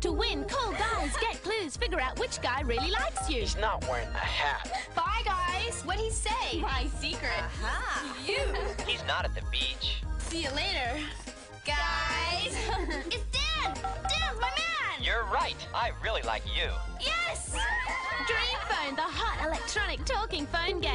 To win, call guys, get clues, figure out which guy really likes you. He's not wearing a hat. Bye, guys. What'd he say? My secret. Aha. You. He's not at the beach. See you later. Guys. It's Dan! Dan, my man! You're right. I really like you. Yes! Dream Phone, the hot electronic talking phone game.